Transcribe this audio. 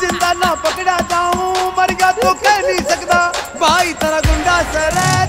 ज़िंदा ना पकड़ा जाऊँ मर गया तो कह नहीं सकता भाई, तेरा गुंडा सर है